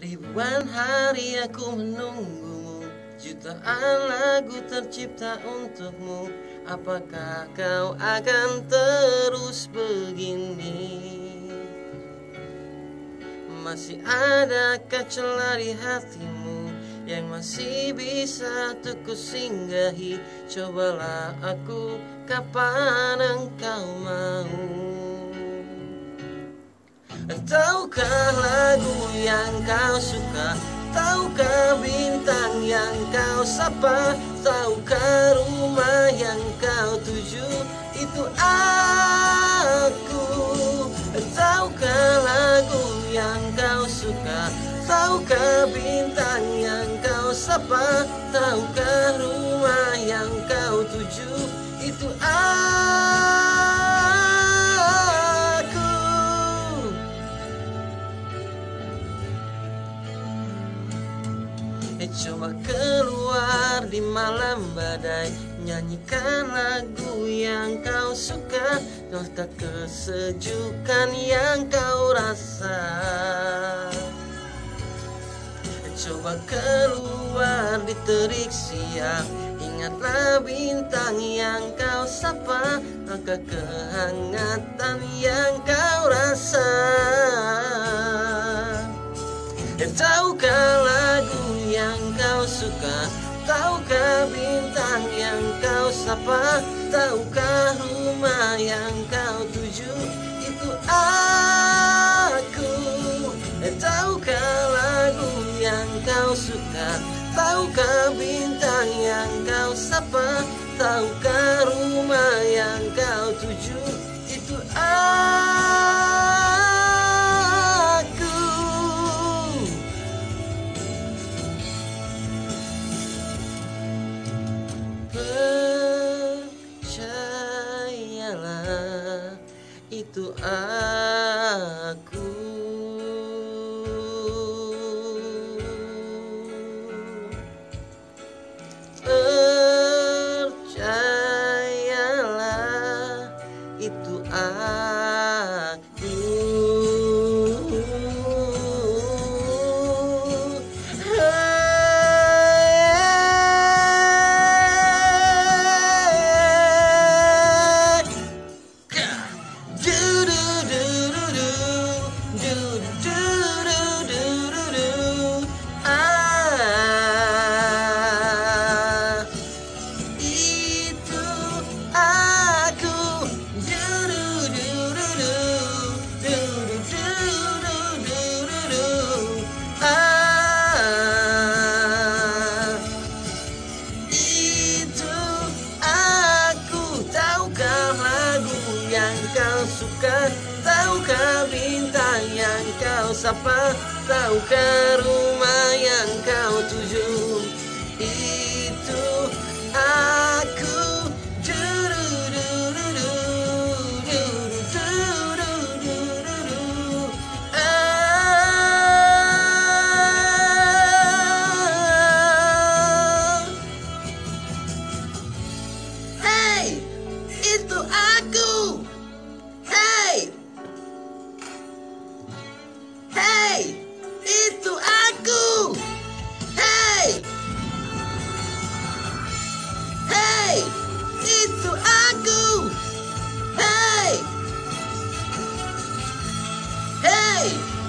Ribuan hari aku menunggumu Jutaan lagu tercipta untukmu. Apakah kau akan terus begini? Masih adakah celah di hatimu Yang masih bisa untuk singgahi Cobalah aku kapan engkau mau Tahukah lagu yang kau suka? Tahukah bintang yang kau sapa? Tahukah rumah yang kau tuju? Itu aku. Tahukah lagu yang kau suka? Tahukah bintang yang kau sapa? Tahukah rumah yang kau tuju? Itu aku Coba keluar di malam badai. Nyanyikan lagu yang kau suka. Nota kesejukan yang kau rasa. Coba keluar di terik siang. Ingatlah bintang yang kau sapa. Maka kehangatan yang kau rasa suka? Tahukah bintang yang kau sapa? Tahukah rumah yang kau tuju? Itu aku. Tahukah lagu yang kau suka? Tahukah bintang yang kau sapa? Tahukah itu aku kau sapa Tahukah rumah yang kau tuju. Itu aku life.